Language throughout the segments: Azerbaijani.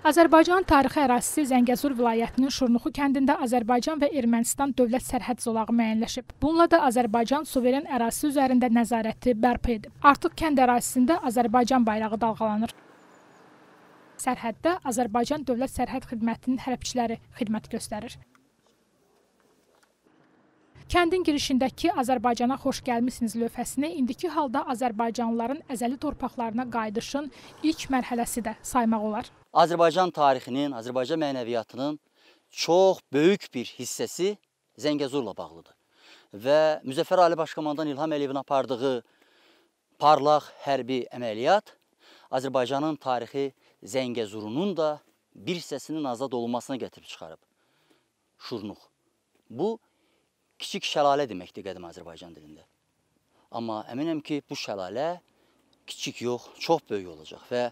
Azərbaycanın tarixi ərazisi Zəngəzur vilayətinin Şurnuxu kəndində Azərbaycan və Ermənistan dövlət sərhəd zolağı müəyyənləşib. Bununla da Azərbaycan suveren ərazisi üzərində nəzarəti bərpa edib. Artıq kənd ərazisində Azərbaycan bayrağı dalğalanır. Sərhəddə Azərbaycan Dövlət Sərhəd Xidmətinin hərbiçiləri xidmət göstərir. Kəndin girişindəki Azərbaycana xoş gəlmisiniz lövhəsini indiki halda Azərbaycanlıların əzəli torpaqlarına qayıdışın ilk mərhələsi də saymaq olar. Azərbaycan tarixinin, Azərbaycan mənəviyyatının çox böyük bir hissəsi Zəngəzurla bağlıdır. Və Müzəffər Ali Başkomandan İlham Əliyevin apardığı parlaq hərbi əməliyyat Azərbaycanın tarixi Zəngəzurunun da bir hissəsinin azad olunmasına gətirib çıxarıb. Şurnuq. Bu, kiçik şəlalə deməkdir qədim Azərbaycan dilində. Amma əminəm ki, bu şəlalə kiçik yox, çox böyük olacaq və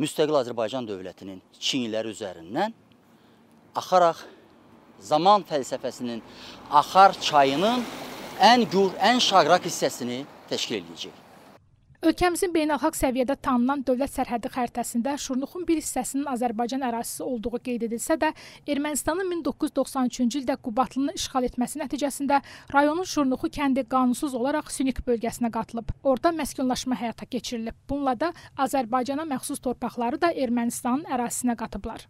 müstəqil Azərbaycan dövlətinin çiyinləri üzərindən axaraq zaman fəlsəfəsinin axar çayının ən gur, ən şaqraq hissəsini təşkil edəcək. Ölkəmizin beynəlxalq səviyyədə tanınan dövlət sərhədi xəritəsində Şurnuxun bir hissəsinin Azərbaycan ərazisi olduğu qeyd edilsə də, Ermənistanın 1993-cü ildə Qubatlını işğal etməsi nəticəsində rayonun Şurnuxu kəndi qanunsuz olaraq Sünik bölgəsinə qatılıb. Orada məskunlaşma həyata keçirilib. Bununla da Azərbaycana məxsus torpaqları da Ermənistanın ərazisinə qatıblar.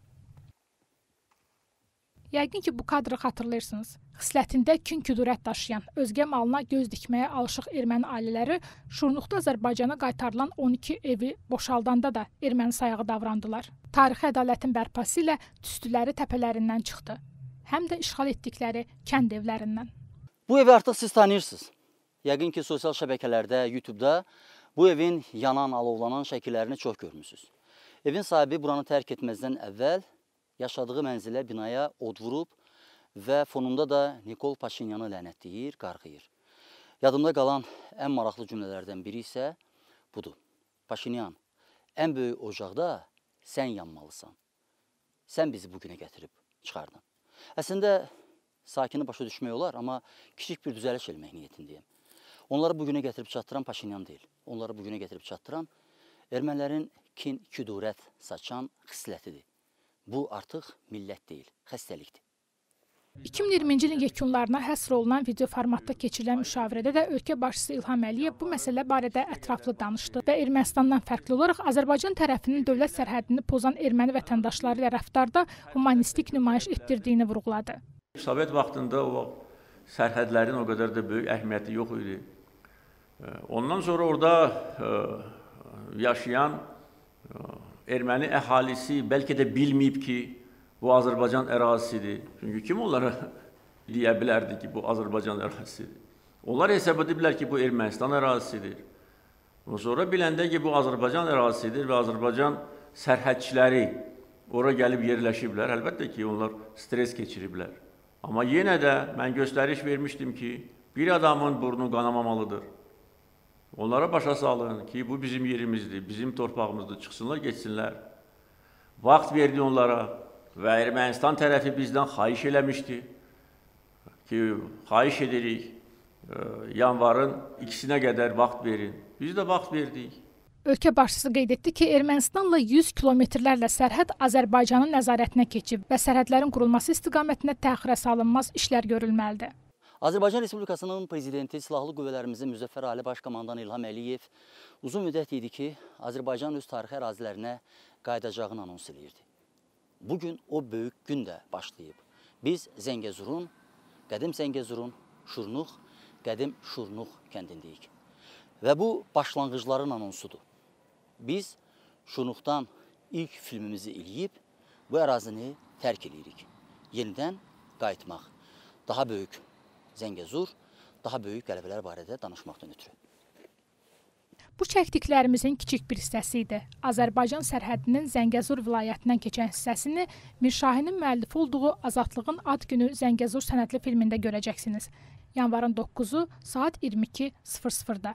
Yəqin ki, bu kadrı xatırlayırsınız. Xislətində kin-küdurət daşıyan, özgə malına göz dikməyə alışıq erməni ailələri Şurnuqda Azərbaycana qaytarılan 12 evi boşaldanda da erməni sayağı davrandılar. Tarixi ədalətin bərpası ilə tüstüləri təpələrindən çıxdı. Həm də işğal etdikləri kənd evlərindən. Bu evi artıq siz tanıyırsınız. Yəqin ki, sosial şəbəkələrdə, YouTube-da bu evin yanan, alovlanan şəkillərini çox görmüsünüz. Evin sahibi buranı tərk etməzdən əvvəl yaşadığı mənzilə, binaya od vurub və fonunda da Nikol Paşinyanı lənətləyir, qarğıyır. Yadımda qalan ən maraqlı cümlələrdən biri isə budur. Paşinyan, ən böyük ocaqda sən yanmalısan. Sən bizi bugünə gətirib çıxardın. Əslində, sakini başa düşmək olar, amma kiçik bir düzəliş eləmək niyyətindəyim. Onları bugünə gətirib çatdıran Paşinyan deyil. Onları bugünə gətirib çatdıran ermənilərin kin, küdurət saçan xislətidir. Bu artıq millət deyil, xəstəlikdir. 2020-ci ilin yekunlarına həsr olunan video formatda keçirilən müşavirədə də ölkə başçısı İlham Əliyev bu məsələ barədə ətraflı danışdı və Ermənistandan fərqli olaraq Azərbaycan tərəfinin dövlət sərhədini pozan erməni vətəndaşları ilə rəftarda humanistik nümayiş etdirdiyini vurğuladı. Sovet vaxtında o sərhədlərin o qədər də böyük əhəmiyyəti yox idi. Ondan sonra orada yaşayan erməni əhalisi bəlkə də bilməyib ki, bu Azərbaycan ərazisidir. Çünki kim onlara deyə bilərdi ki, bu Azərbaycan ərazisidir? Onlar hesab ediblər ki, bu Ermənistan ərazisidir. Və sonra biləndə ki, bu Azərbaycan ərazisidir və Azərbaycan sərhədçiləri ora gəlib yerləşiblər. Əlbəttə ki, onlar stres keçiriblər. Amma yenə də mən göstəriş vermişdim ki, bir adamın burnu qanamamalıdır. Onlara başa salın ki, bu bizim yerimizdir, bizim torpağımızdır, çıxsınlar, geçsinlər. Vaxt verdi onlara və Ermənistan tərəfi bizdən xahiş eləmişdi ki, xahiş edirik, e, yanvarın ikisinə qədər vaxt verin. Biz də vaxt verdik. Ölkə başçısı qeyd etdi ki, Ermənistanla 100 kilometrlərlə sərhəd Azərbaycanın nəzarətinə keçib və sərhədlərin qurulması istiqamətində təxirə salınmaz işlər görülməlidir. Azərbaycan Respublikasının prezidenti Silahlı Qüvvələrimizin Müzəffər Ali Baş Komandanı İlham Əliyev uzun müddət idi ki, Azərbaycan öz tarixi ərazilərinə qayıdacağını anons edirdi. Bugün o böyük gün də başlayıb. Biz Zəngəzurun, qədim Zəngəzurun, Şurnuq, qədim Şurnuq kəndindəyik. Və bu başlanğıcların anonsudur. Biz Şurnuqdan ilk filmimizi eləyib bu ərazini tərk edirik. Yenidən qayıtmaq, daha böyük Zəngəzur daha böyük qələbələr barədə danışmaqdan ötürü. Bu çəkdiklərimizin kiçik bir hissəsi idi. Azərbaycan sərhədinin Zəngəzur vilayətindən keçən hissəsini Mirşahinin müəllifi olduğu Azadlığın ad günü Zəngəzur sənədli filmində görəcəksiniz. Yanvarın 9-u saat 22:00-da.